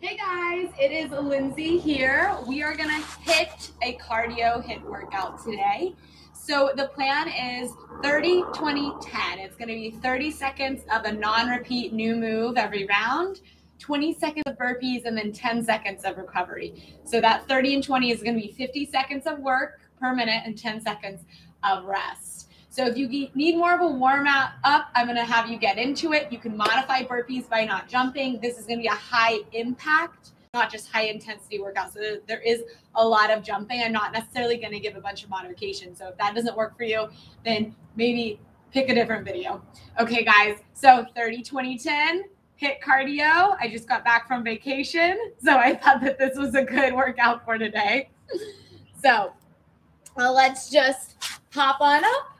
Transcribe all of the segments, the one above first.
Hey guys, it is Lindsay here. We are gonna hit a cardio HIIT workout today. So the plan is 30, 20, 10. It's gonna be 30 seconds of a non-repeat new move every round, 20 seconds of burpees, and then 10 seconds of recovery. So that 30 and 20 is gonna be 50 seconds of work per minute and 10 seconds of rest. So if you need more of a warm up, I'm going to have you get into it. You can modify burpees by not jumping. This is going to be a high impact, not just high intensity workout. So there is a lot of jumping. I'm not necessarily going to give a bunch of modification. So if that doesn't work for you, then maybe pick a different video. Okay, guys. So 30, 20, 10 HIIT cardio. I just got back from vacation. So I thought that this was a good workout for today. So well, let's just hop on up.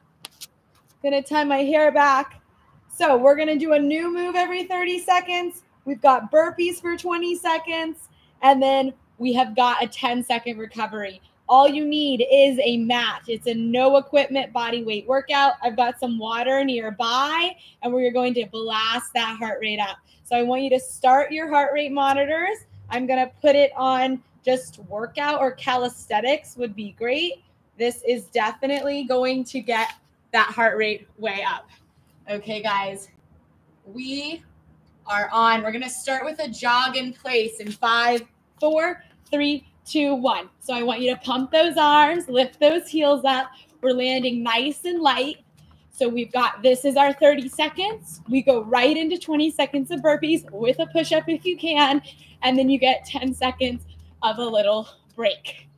Gonna tie my hair back. So we're gonna do a new move every 30 seconds. We've got burpees for 20 seconds, and then we have got a 10 second recovery. All you need is a mat. It's a no equipment body weight workout. I've got some water nearby, and we're going to blast that heart rate up. So I want you to start your heart rate monitors. I'm gonna put it on just workout or calisthenics would be great. This is definitely going to get that heart rate way up. Okay, guys, we are on. We're going to start with a jog in place in five, four, three, two, one. So I want you to pump those arms, lift those heels up. We're landing nice and light. So we've got this is our 30 seconds. We go right into 20 seconds of burpees with a push up if you can. And then you get 10 seconds of a little break.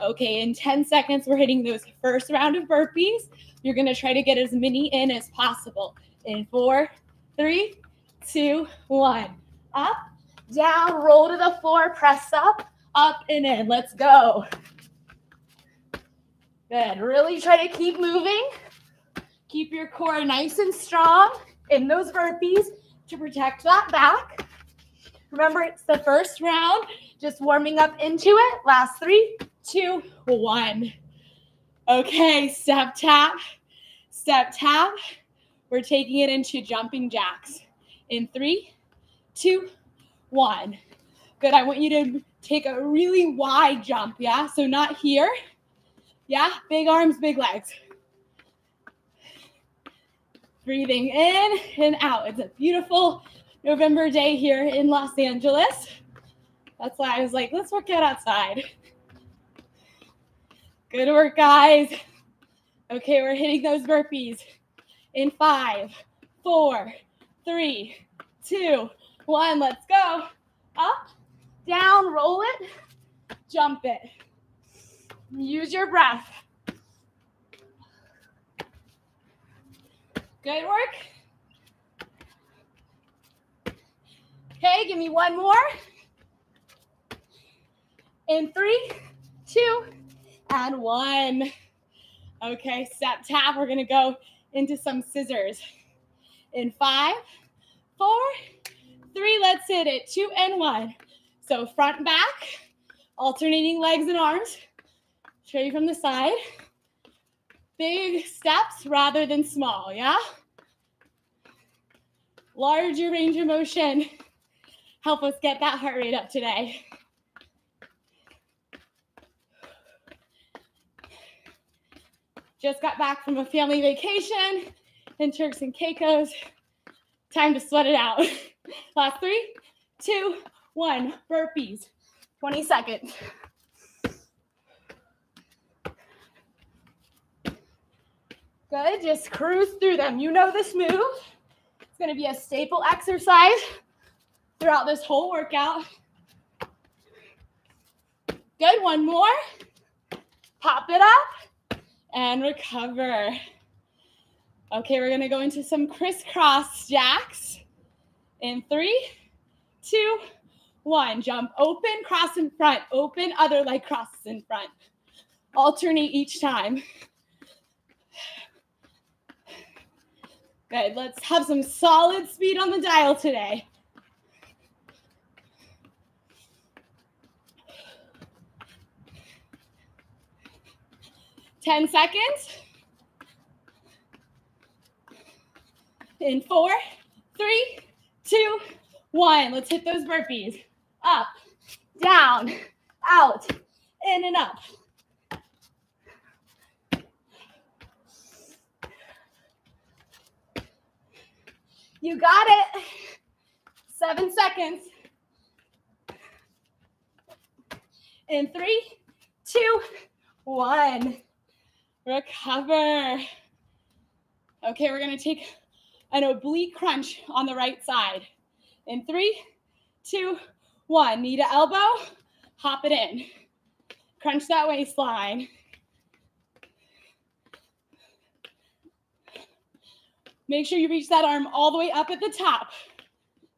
Okay, in 10 seconds, we're hitting those first round of burpees. You're going to try to get as many in as possible. In four, three, two, one. Up, down, roll to the floor, press up, up and in. Let's go. Good. Really try to keep moving. Keep your core nice and strong in those burpees to protect that back. Remember, it's the first round, just warming up into it. Last three, two, one. Okay, step tap, step tap. We're taking it into jumping jacks. In three, two, one. Good. I want you to take a really wide jump. Yeah. So not here. Yeah. Big arms, big legs. Breathing in and out. It's a beautiful November day here in Los Angeles. That's why I was like, let's work out outside. Good work, guys. Okay, we're hitting those burpees in five, four, three, two, one. Let's go. Up, down, roll it, jump it. Use your breath. Good work. Okay, give me one more. In three, two, and one. Okay, step tap. We're gonna go into some scissors. In five, four, three, let's hit it. Two and one. So front, back, alternating legs and arms. Show you from the side. Big steps rather than small, yeah? Larger range of motion. Help us get that heart rate up today. Just got back from a family vacation in Turks and Caicos. Time to sweat it out. Last three, two, one. Burpees. 20 seconds. Good. Just cruise through them. You know this move. It's going to be a staple exercise throughout this whole workout. Good. One more. Pop it up and recover. Okay, we're gonna go into some crisscross jacks. In three, two, one. Jump open, cross in front, open, other leg crosses in front. Alternate each time. Good, let's have some solid speed on the dial today. 10 seconds. In four, three, two, one. Let's hit those burpees. up, down, out, in and up. You got it. Seven seconds. In three, two, one. Recover. Okay, we're gonna take an oblique crunch on the right side. In three, two, one. Knee to elbow, hop it in. Crunch that waistline. Make sure you reach that arm all the way up at the top.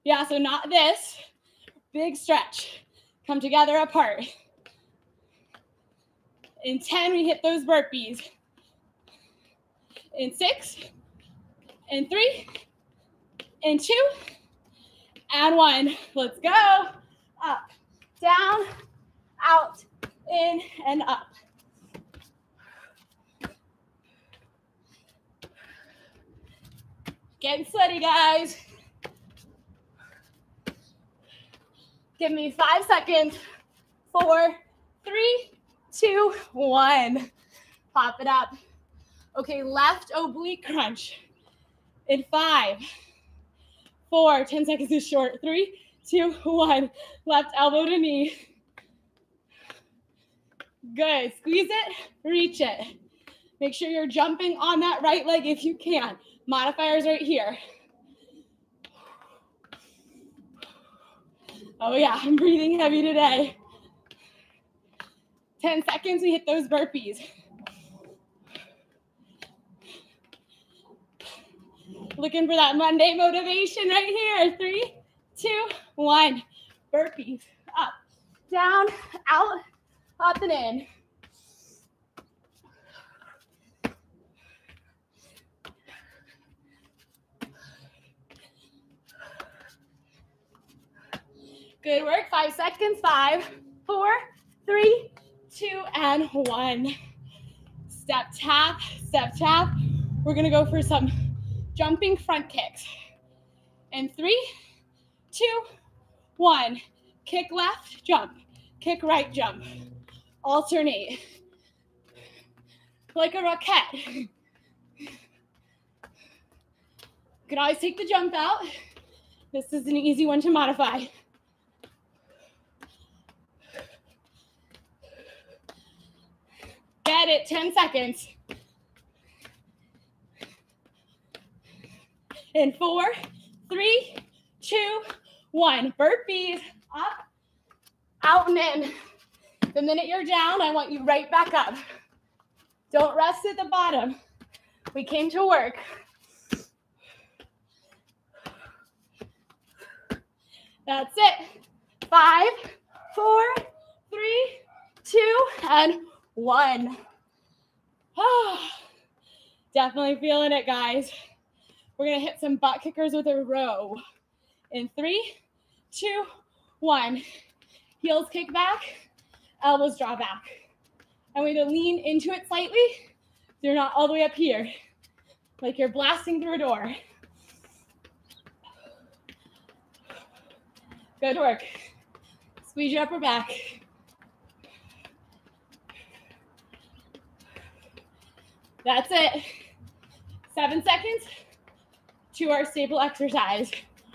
Yeah, so not this. Big stretch. Come together apart. In 10, we hit those burpees. In six, in three, in two, and one. Let's go. Up, down, out, in, and up. Getting sweaty, guys. Give me five seconds. Four, three, two, one. Pop it up. Okay, left oblique crunch. In five, four, 10 seconds is short. Three, two, one. Left elbow to knee. Good. Squeeze it, reach it. Make sure you're jumping on that right leg if you can. Modifiers right here. Oh, yeah, I'm breathing heavy today. 10 seconds, we hit those burpees. Looking for that Monday motivation right here. Three, two, one. Burpees. Up, down, out, up and in. Good work. Five seconds. Five, four, three, two, and one. Step tap, step tap. We're gonna go for some jumping front kicks. And three, two, one. Kick left, jump. Kick right, jump. Alternate. Like a rocket. You can always take the jump out. This is an easy one to modify. Get it, 10 seconds. In four, three, two, one. Burpees up, out and in. The minute you're down, I want you right back up. Don't rest at the bottom. We came to work. That's it. Five, four, three, two, and one. Oh, definitely feeling it, guys. We're gonna hit some butt kickers with a row. In three, two, one. Heels kick back, elbows draw back. I'm going to lean into it slightly. So you're not all the way up here, like you're blasting through a door. Good work. Squeeze your upper back. That's it. Seven seconds to our staple exercise.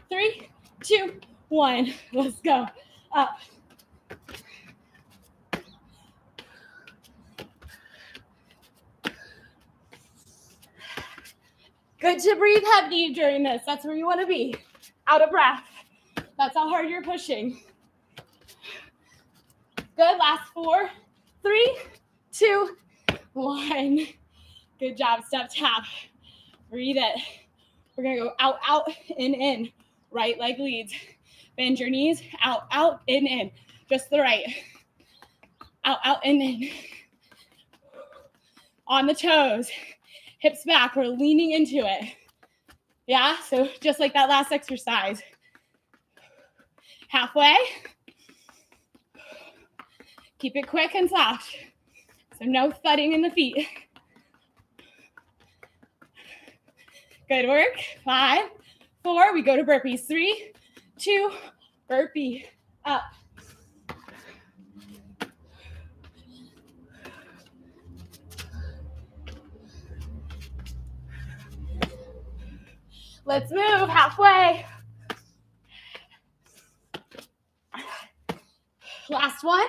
Three, two, one. Let's go. Up. Good to breathe heavy during this. That's where you want to be. Out of breath. That's how hard you're pushing. Good. Last four, three, two, one. Good job. Step tap. Breathe it. We're going to go out, out, in, in. Right leg leads. Bend your knees. Out, out, in, in. Just the right. Out, out, in, in. On the toes. Hips back. We're leaning into it. Yeah. So just like that last exercise. Halfway. Keep it quick and soft. So no thudding in the feet. Good work. Five, four, we go to burpees. Three, two, burpee up. Let's move halfway. Last one.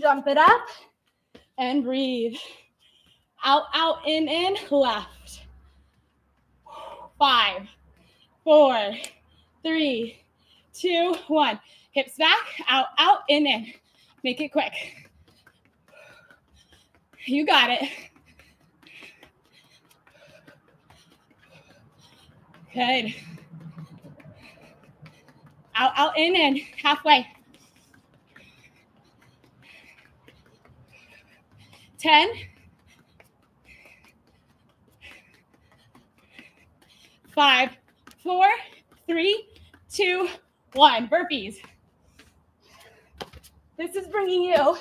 Jump it up and breathe. Out, out, in, in, left. Five, four, three, two, one. Hips back, out, out, in, in. Make it quick. You got it. Good. Out, out, in, in. Halfway. 10. Five, four, three, two, one. Burpees. This is bringing you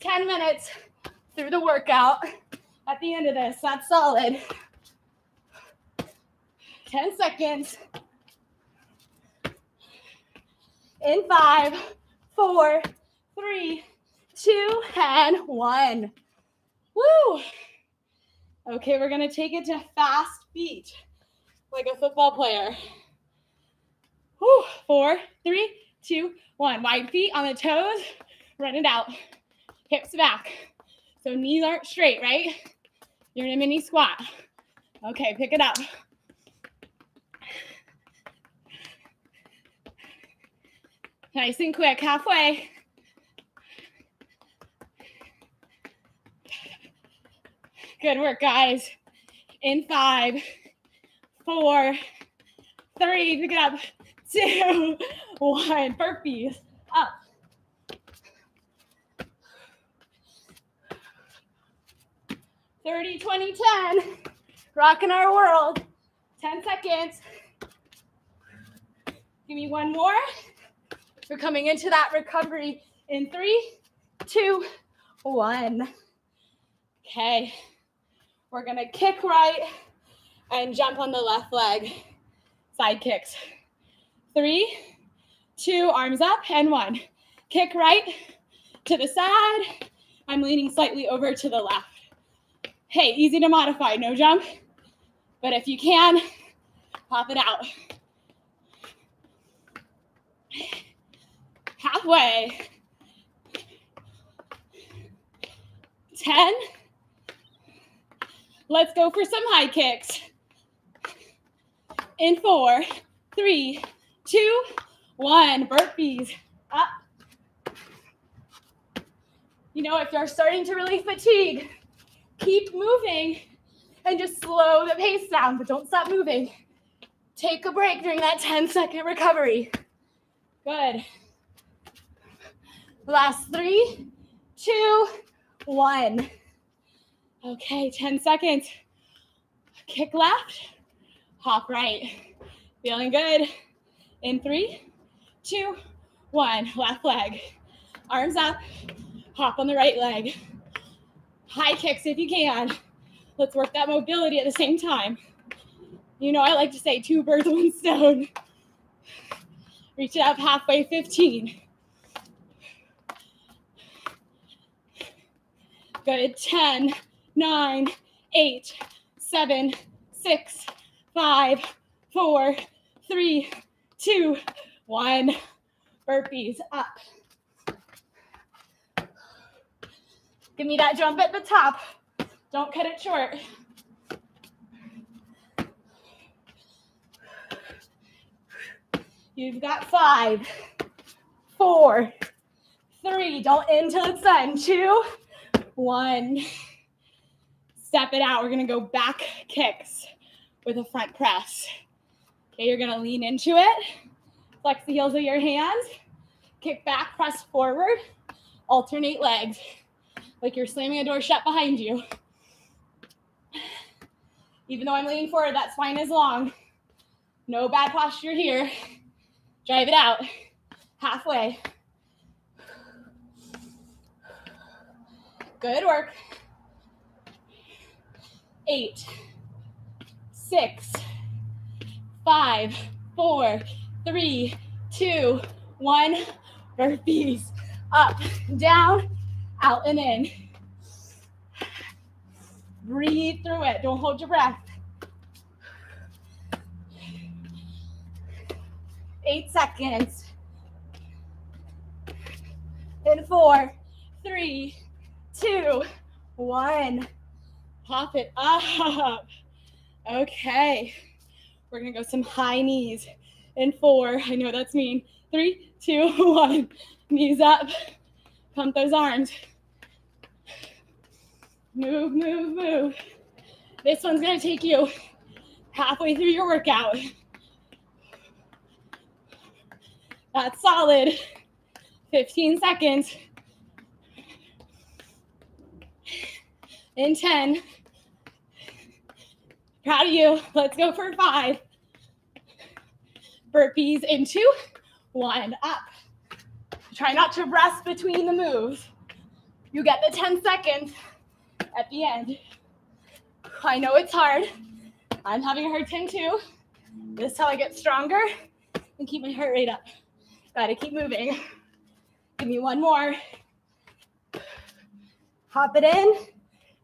10 minutes through the workout at the end of this. That's solid. 10 seconds. In five, four, three, two, and one. Woo! Okay, we're gonna take it to fast feet, like a football player. Woo! Four, three, two, one. Wide feet on the toes, run it out. Hips back. So knees aren't straight, right? You're in a mini squat. Okay, pick it up. Nice and quick, halfway. Good work, guys. In five, four, three, pick it up, two, one. Burpees. Up. Thirty, twenty, ten. Rocking our world. 10 seconds. Give me one more. We're coming into that recovery in three, two, one. Okay. We're gonna kick right and jump on the left leg. Side kicks. Three, two, arms up, and one. Kick right to the side. I'm leaning slightly over to the left. Hey, easy to modify, no jump. But if you can, pop it out. Halfway. 10. Let's go for some high kicks. In four, three, two, one. Burpees. Up. You know, if you're starting to really fatigue, keep moving and just slow the pace down, but don't stop moving. Take a break during that 10 second recovery. Good. Last three, two, one. Okay, 10 seconds. Kick left, hop right. Feeling good. In three, two, one. Left leg. Arms up, hop on the right leg. High kicks if you can. Let's work that mobility at the same time. You know, I like to say two birds, one stone. Reach it up halfway, 15. Good. 10, 9, 8, 7, 6, 5, 4, 3, 2, 1. Burpees up. Give me that jump at the top. Don't cut it short. You've got five, four, three. Don't end till it's done. Two, one. Step it out. We're going to go back kicks with a front press. Okay, you're to lean into it. Flex the heels of your hands. Kick back, press forward. Alternate legs like you're slamming a door shut behind you. Even though I'm leaning forward, that spine is long. No bad posture here. Drive it out. Halfway. Good work. Eight, six, five, four, three, two, one. Burpees. Up, down, out, and in. Breathe through it. Don't hold your breath. eight seconds. In four, three, two, one. Pop it up. Okay. We're gonna go some high knees. In four, I know that's mean. Three, two, one. Knees up. Pump those arms. Move, move, move. This one's gonna take you halfway through your workout. That's solid. 15 seconds. In 10. Proud of you. Let's go for five. Burpees in two, one, up. Try not to rest between the moves. You get the 10 seconds at the end. I know it's hard. I'm having a hard time too. This is how I get stronger and keep my heart rate up. Gotta keep moving. Give me one more. Hop it in,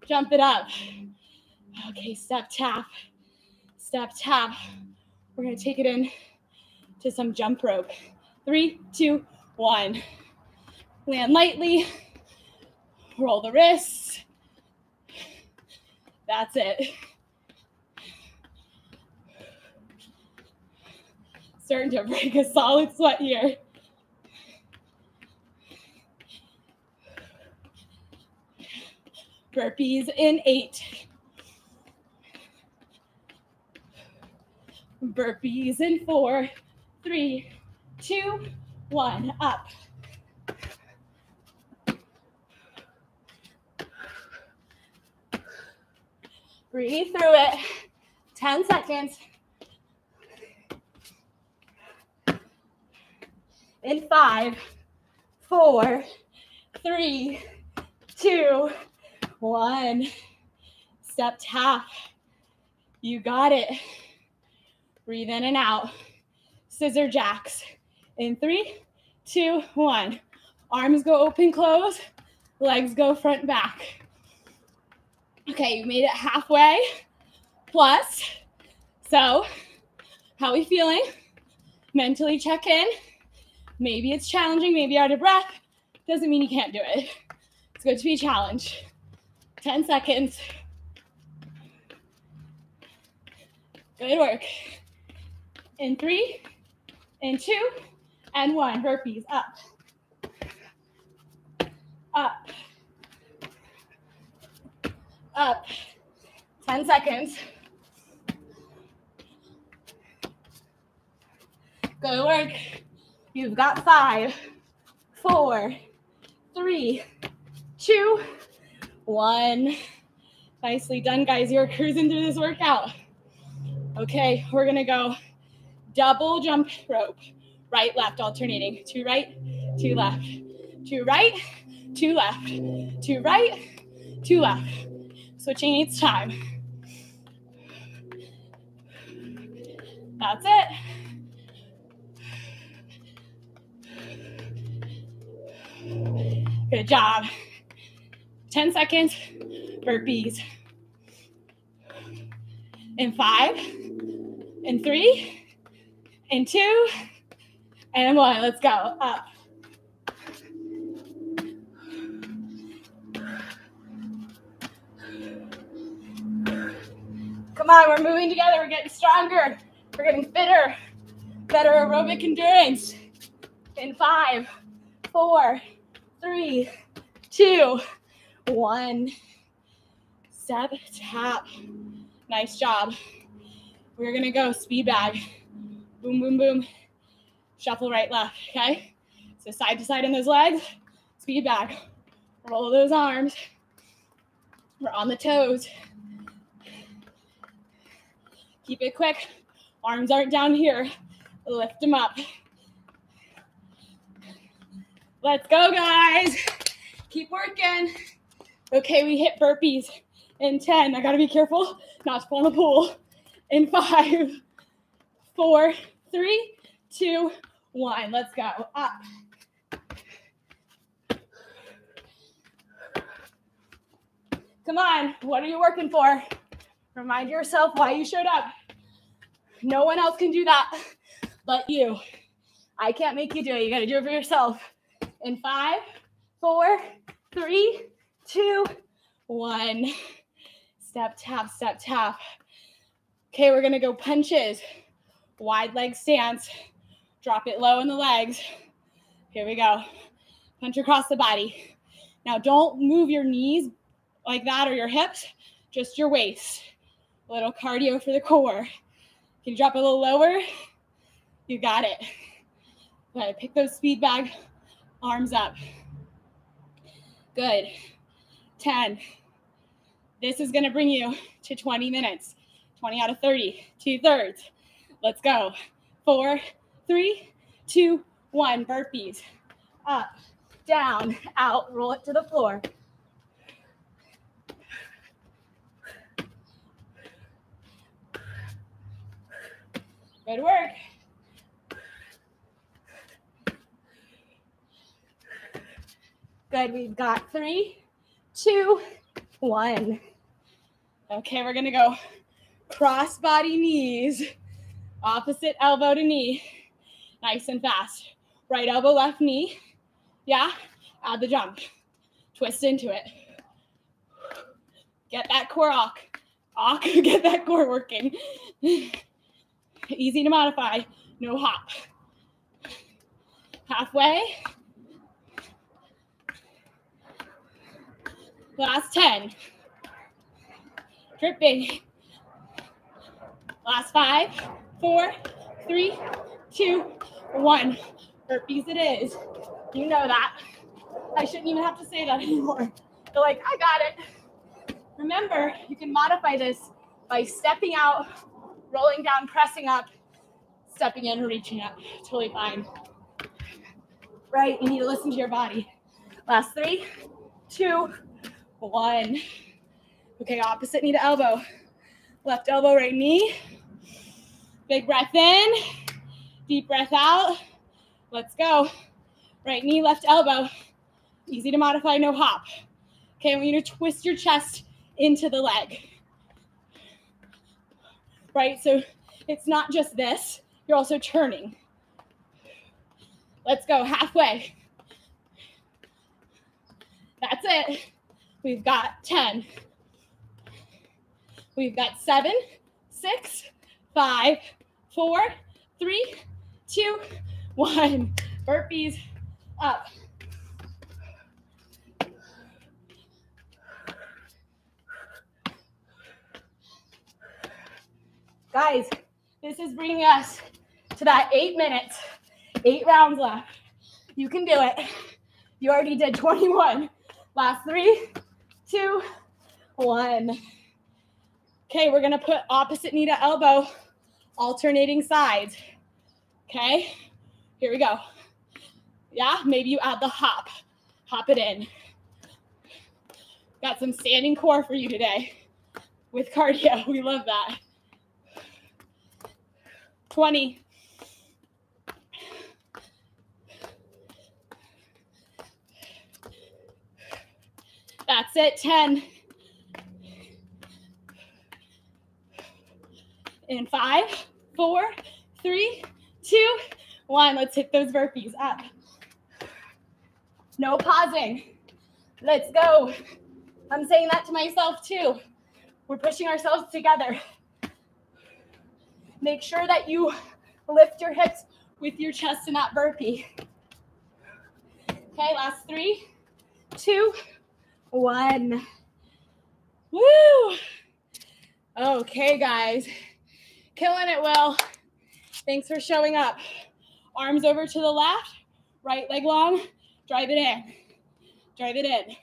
jump it up. Okay, step tap, step tap. We're gonna take it in to some jump rope. Three, two, one. Land lightly, roll the wrists. That's it. Starting to break a solid sweat here. Burpees in eight. Burpees in four, three, two, one. Up. Breathe through it. 10 seconds. In five, four, three, two, one. Step tap. You got it. Breathe in and out. Scissor jacks. In three, two, one. Arms go open, close. Legs go front, back. Okay, you made it halfway plus. So, how are we feeling? Mentally check in. Maybe it's challenging, maybe out of breath. Doesn't mean you can't do it. It's good to be challenged. 10 seconds. Good work. In three, in two, and one. Burpees up. Up. Up. 10 seconds. Good work. You've got five, four, three, two, one. Nicely done, guys. You're cruising through this workout. Okay, we're gonna go double jump rope. Right, left, alternating. Two right, two left. Two right, two left. Two right, two left. Switching each time. That's it. Good job. 10 seconds, burpees. In five, in three, in two, and one. Let's go. Up. Come on, we're moving together. We're getting stronger. We're getting fitter. Better aerobic endurance. In five, four, three, two, one. Step, tap. Nice job. We're gonna go speed bag. Boom, boom, boom. Shuffle right, left, okay? So side to side in those legs, speed bag, Roll those arms. We're on the toes. Keep it quick. Arms aren't down here. Lift them up. Let's go, guys. Keep working. Okay, we hit burpees in 10. I gotta be careful not to fall in the pool. In five, four, three, two, one. Let's go. Up. Come on. What are you working for? Remind yourself why you showed up. No one else can do that but you. I can't make you do it. You got to do it for yourself. In five, four, three, two, one. Step, tap, step, tap. Okay, we're going to go punches. Wide leg stance. Drop it low in the legs. Here we go. Punch across the body. Now, don't move your knees like that or your hips, just your waist. A little cardio for the core. Can you drop a little lower? You got it. Good. Pick those speed bag arms up. Good. 10. This is going to bring you to 20 minutes. 20 out of 30, two thirds. Let's go. Four, three, two, one. Burpees. Up, down, out, roll it to the floor. Good work. Good. We've got three, two, one. Okay, we're gonna go cross body knees, opposite elbow to knee, nice and fast. Right elbow, left knee. Yeah, add the jump. Twist into it. Get that core awk. Awk, get that core working. Easy to modify, no hop. Halfway. Last 10. Dripping. Last five, four, three, two, one. Burpees it is. You know that. I shouldn't even have to say that anymore. You're like, I got it. Remember, you can modify this by stepping out, rolling down, pressing up, stepping in, reaching up. Totally fine. Right? You need to listen to your body. Last three, two, one. Okay, opposite knee to elbow. Left elbow, right knee. Big breath in, deep breath out. Let's go. Right knee, left elbow. Easy to modify, no hop. Okay, I want you to twist your chest into the leg. Right, so it's not just this, you're also turning. Let's go halfway. That's it. We've got 10. We've got seven, six, five, four, three, two, one. Burpees up. Guys, this is bringing us to that eight minutes, eight rounds left. You can do it. You already did 21. Last three, two, one. Okay, we're gonna put opposite knee to elbow, alternating sides. Okay, here we go. Yeah, maybe you add the hop, hop it in. Got some standing core for you today with cardio. We love that. 20. That's it, 10. In five, four, three, two, one. Let's hit those burpees up. No pausing. Let's go. I'm saying that to myself too. We're pushing ourselves together. Make sure that you lift your hips with your chest in that burpee. Okay, last three, two, one. Woo! Okay, guys. Killing it, Will. Thanks for showing up. Arms over to the left, right leg long, drive it in. Drive it in.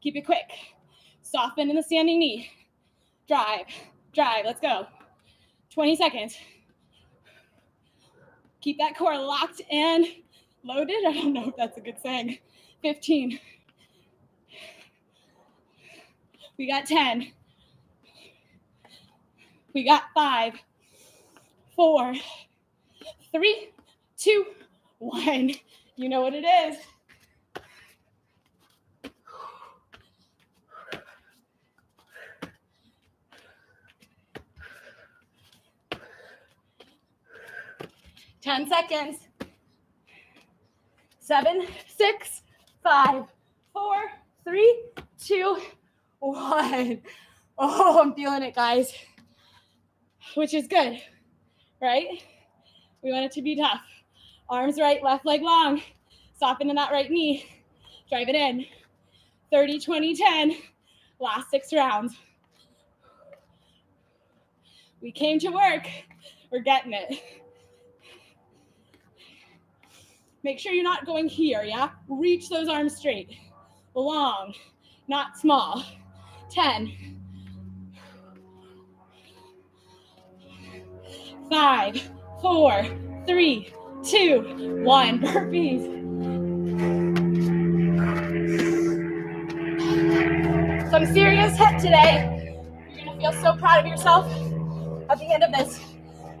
Keep it quick. Soften in the standing knee. Drive, drive. Let's go. 20 seconds. Keep that core locked and loaded. I don't know if that's a good saying. 15. We got 10. We got five, four, three, two, one. You know what it is. Ten seconds. seven, six, five, four, three, two, one. Oh, I'm feeling it, guys. Which is good, right? We want it to be tough. Arms right, left leg long. Soften in that right knee. Drive it in. 30, 20, 10. Last six rounds. We came to work. We're getting it. Make sure you're not going here, yeah? Reach those arms straight. Long, not small. 10. Five, four, three, two, one. Burpees. Some serious HIIT today. You're gonna feel so proud of yourself at the end of this.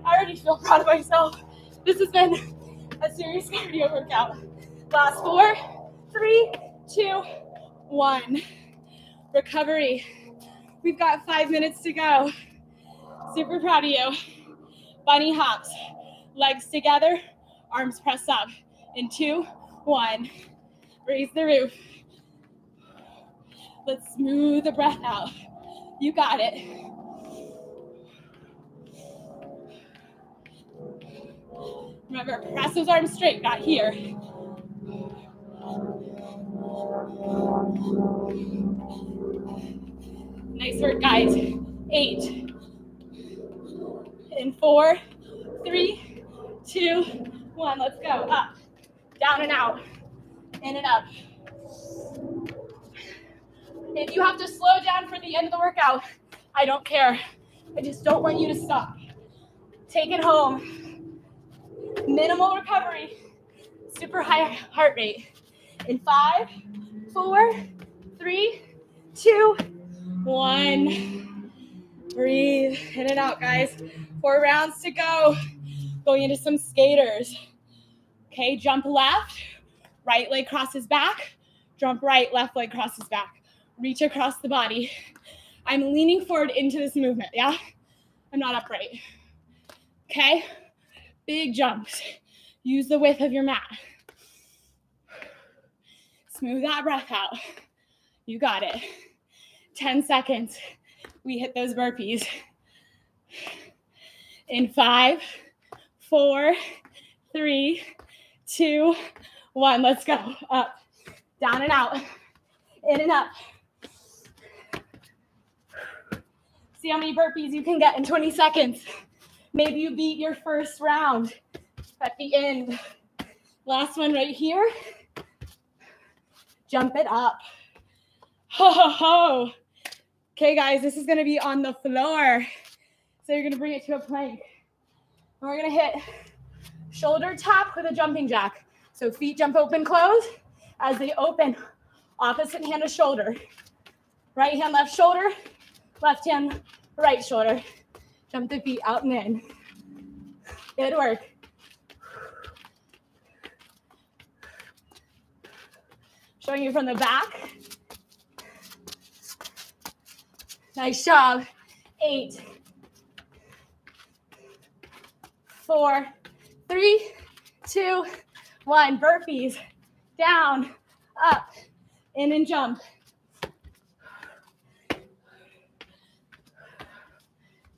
I already feel proud of myself. This has been a serious cardio workout. Last four, three, two, one. Recovery. We've got five minutes to go. Super proud of you. Bunny hops. Legs together, arms press up. In two, one. Raise the roof. Let's smooth the breath out. You got it. Remember, press those arms straight, not here. Nice work, guys. Eight. In four, three, two, one. Let's go. Up, down and out, in and up. If you have to slow down for the end of the workout, I don't care. I just don't want you to stop. Take it home. Minimal recovery, super high heart rate. In five, four, three, two, one. Breathe in and out, guys. Four rounds to go. Going into some skaters. Okay, jump left, right leg crosses back, jump right, left leg crosses back. Reach across the body. I'm leaning forward into this movement, yeah? I'm not upright. Okay? Big jumps. Use the width of your mat. Smooth that breath out. You got it. 10 seconds. We hit those burpees. In five, four, three, two, one. Let's go. Up, down and out, in and up. See how many burpees you can get in 20 seconds. Maybe you beat your first round at the end. Last one right here. Jump it up. Ho, ho, ho. Okay, guys, this is gonna be on the floor. So you're gonna bring it to a plank. And we're gonna hit shoulder tap with a jumping jack. So feet jump open, close. As they open, opposite hand to shoulder. Right hand, left shoulder, left hand, right shoulder. Jump the feet out and in. Good work. Showing you from the back. Nice job. Eight, four, three, two, one. Burpees. Down, up, in and jump.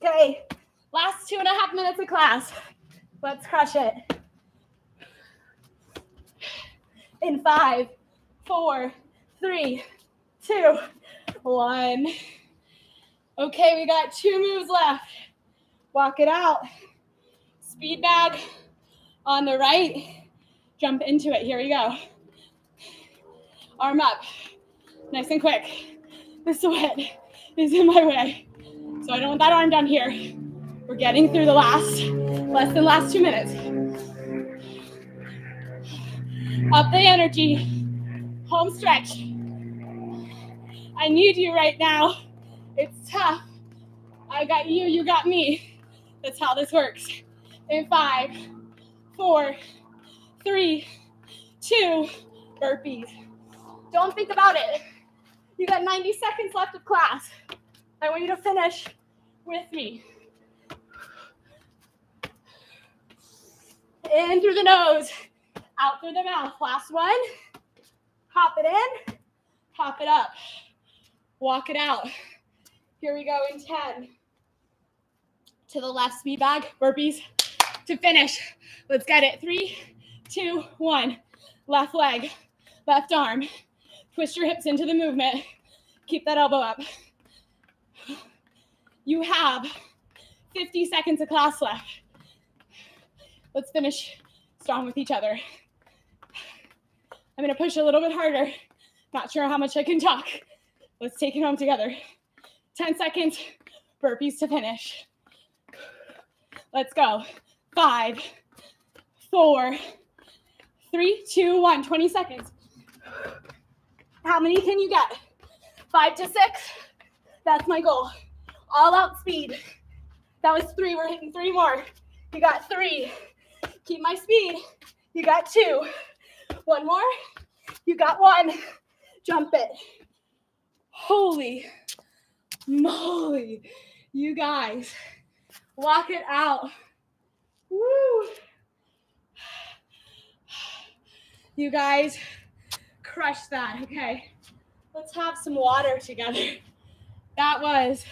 Okay, last two and a half minutes of class. Let's crush it. In five, four, three, two, one. Okay, we got two moves left. Walk it out. Speed bag on the right. Jump into it. Here we go. Arm up. Nice and quick. This sweat is in my way. So I don't want that arm down here. We're getting through the last, less than last two minutes. Up the energy. Home stretch. I need you right now. It's tough. I got you, you got me. That's how this works. In five, four, three, two, burpees. Don't think about it. You got 90 seconds left of class. I want you to finish with me. In through the nose, Out through the mouth. Last one. Hop it in. Hop it up. Walk it out. Here we go in 10. To the left, speed bag, burpees to finish. Let's get it. Three, two, one. Left leg, left arm. Twist your hips into the movement. Keep that elbow up. You have 50 seconds of class left. Let's finish strong with each other. I'm gonna push a little bit harder. Not sure how much I can talk. Let's take it home together. 10 seconds, burpees to finish. Let's go. Five, four, three, two, one. 20 seconds. How many can you get? Five to six. That's my goal. All out speed. That was three. We're hitting three more. You got three. Keep my speed. You got two. One more. You got one. Jump it. Holy moly. You guys, walk it out. Woo. You guys crush that. Okay, let's have some water together. That was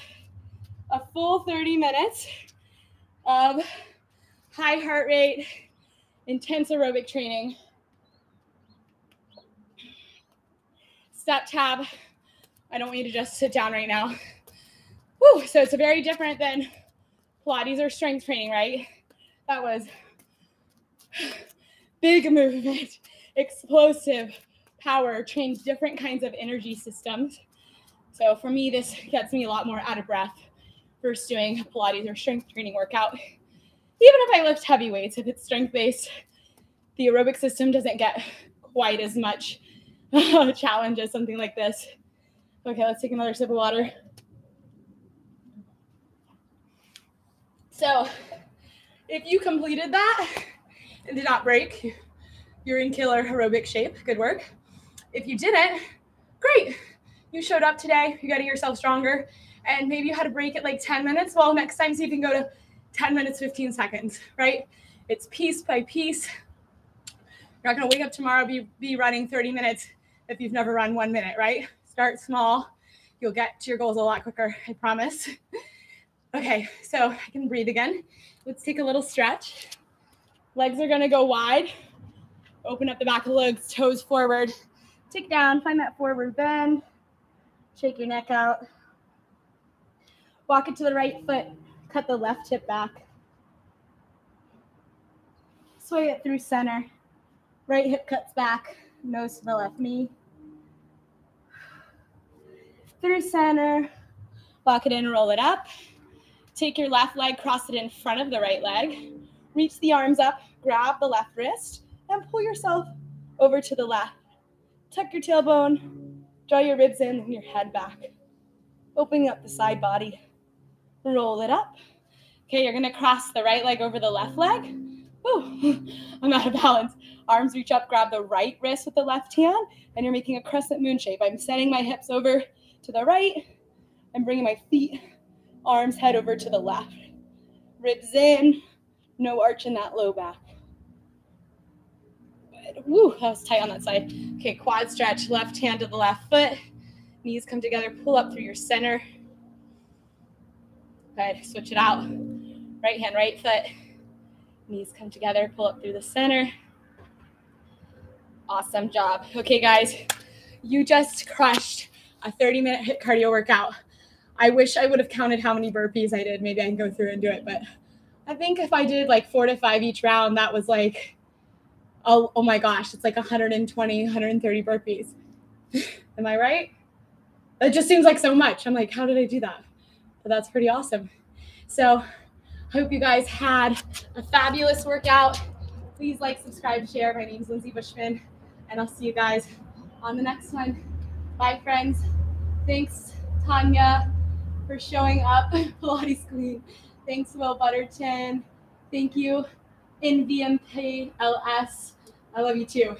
a full 30 minutes of high heart rate, intense aerobic training. Step tap. I don't want you to just sit down right now. Whew, so it's very different than Pilates or strength training, right? That was big movement, explosive power, trains different kinds of energy systems. So for me, this gets me a lot more out of breath versus doing Pilates or strength training workout. Even if I lift heavy weights, if it's strength based, the aerobic system doesn't get quite as much challenge as something like this. Okay, let's take another sip of water. So, if you completed that and did not break, you're in killer aerobic shape. Good work. If you didn't, great. You showed up today. You got yourself stronger. And maybe you had a break at like 10 minutes. Well, next time, see if you can go to 10 minutes, 15 seconds, right? It's piece by piece. You're not going to wake up tomorrow, be, be running 30 minutes if you've never run one minute, right? Start small. You'll get to your goals a lot quicker, I promise. okay, so I can breathe again. Let's take a little stretch. Legs are gonna go wide. Open up the back of the legs, toes forward. Take down, find that forward bend. Shake your neck out. Walk it to the right foot, cut the left hip back. Sway it through center. Right hip cuts back, nose to the left knee through center, walk it in, roll it up. Take your left leg, cross it in front of the right leg. Reach the arms up, grab the left wrist, and pull yourself over to the left. Tuck your tailbone, draw your ribs in and your head back. Opening up the side body. Roll it up. Okay, you're gonna cross the right leg over the left leg. Woo, I'm out of balance. Arms reach up, grab the right wrist with the left hand, and you're making a crescent moon shape. I'm setting my hips over to the right. I'm bringing my feet, arms, head over to the left. Ribs in, no arch in that low back. Good. Woo, that was tight on that side. Okay, quad stretch, left hand to the left foot. Knees come together, pull up through your center. Good, switch it out. Right hand, right foot. Knees come together, pull up through the center. Awesome job. Okay, guys, you just crushed a 30 minute HIIT cardio workout. I wish I would have counted how many burpees I did. Maybe I can go through and do it. But I think if I did like four to five each round, that was like, oh, oh my gosh, it's like 120, 130 burpees. Am I right? It just seems like so much. I'm like, how did I do that? But that's pretty awesome. So I hope you guys had a fabulous workout. Please like, subscribe, share. My name is Lindsay Bushman, and I'll see you guys on the next one. Bye, friends. Thanks, Tanya, for showing up. Pilates Queen. Thanks, Will Butterton. Thank you, NVMP LS. I love you too.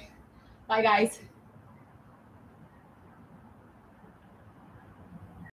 Bye, guys.